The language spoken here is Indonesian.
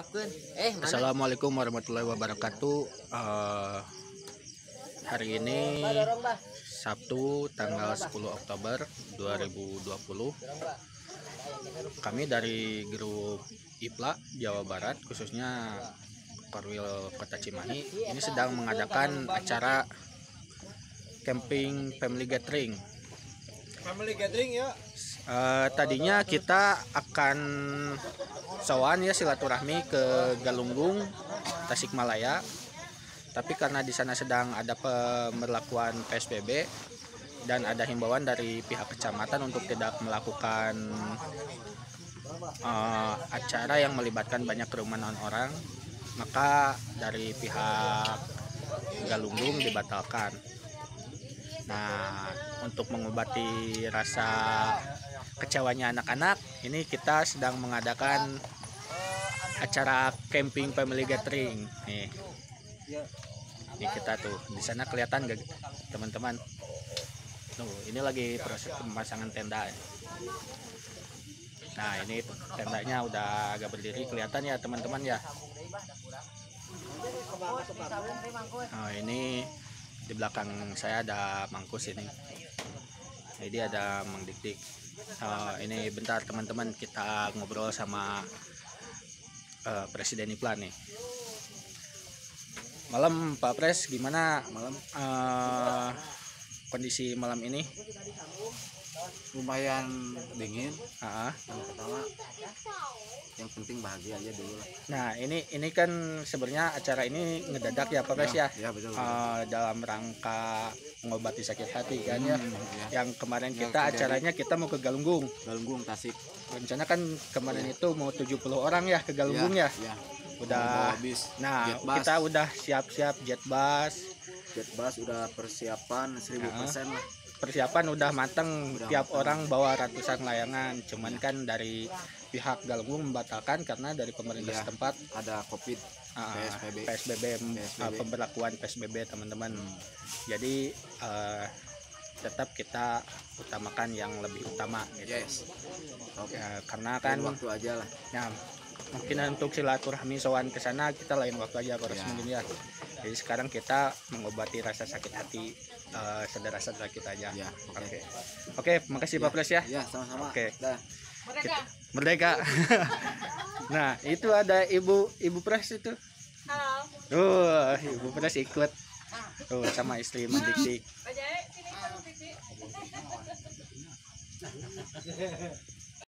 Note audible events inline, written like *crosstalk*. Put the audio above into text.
eh mana Assalamualaikum warahmatullahi wabarakatuh. Eh, hari ini Sabtu tanggal 10 Oktober 2020. Kami dari grup IPLA Jawa Barat khususnya Korwil Kota Cimahi ini sedang mengadakan acara camping family gathering. Family gathering ya. Eh, tadinya kita akan sowan ya silaturahmi ke Galunggung, Tasikmalaya. Tapi karena di sana sedang ada pemberlakuan PSBB dan ada himbauan dari pihak kecamatan untuk tidak melakukan eh, acara yang melibatkan banyak kerumunan orang, maka dari pihak Galunggung dibatalkan. Nah, untuk mengobati rasa kecewanya anak-anak, ini kita sedang mengadakan acara camping family gathering. Nih. Ini kita tuh di sana kelihatan gak teman-teman? Tuh, ini lagi proses pemasangan tenda. Nah, ini tendanya udah agak berdiri kelihatan ya teman-teman ya. Oh, ini di belakang saya ada Mangkus ini. Jadi ada Mang Eh, ini bentar teman-teman kita ngobrol sama eh, Presiden Iplan nih. Malam Pak Pres gimana malam eh, kondisi malam ini? Lumayan dingin. Ah. Yang pertama yang penting bahagia aja dulu lah. Nah ini ini kan sebenarnya acara ini ngedadak ya Pak Pres ya. Ya betul. Eh, dalam rangka mengobati sakit hati kan ya. Hmm, ya. Yang kemarin Yang kita terjadi. acaranya kita mau ke Galunggung. Galunggung Tasik. rencana kan kemarin itu mau 70 orang ya ke Galunggung ya. Ya. Udah Bawa bis. nah kita udah siap-siap jet bus, jet bus udah persiapan 1000% lah. persiapan udah mateng Udah tiap mateng. orang bawa ratusan layangan. Cuman kan dari pihak Galunggung membatalkan karena dari pemerintah Iya. setempat Ada Covid. ah, PSBB. PSBB, PSBB. ah, pemberlakuan PSBB teman-teman. Jadi eh, tetap kita utamakan yang lebih utama gitu. Yes. Oke. Ya, karena Kan kan waktu aja lah. Nah, mungkin untuk silaturahmi sowan ke sana kita lain waktu aja Pak Ros, Ya. mungkin ya. Jadi sekarang kita mengobati rasa sakit hati eh, saudara-saudara kita aja. Ya. Oke. Oke. Oke, makasih Pak Pres ya. Ya, sama-sama. Oke. Dah. Kita- Merdeka. *laughs* nah, itu ada Ibu Ibu Pres itu. Halo, Oh, Ibu Pres ikut. Tuh sama istri Mandik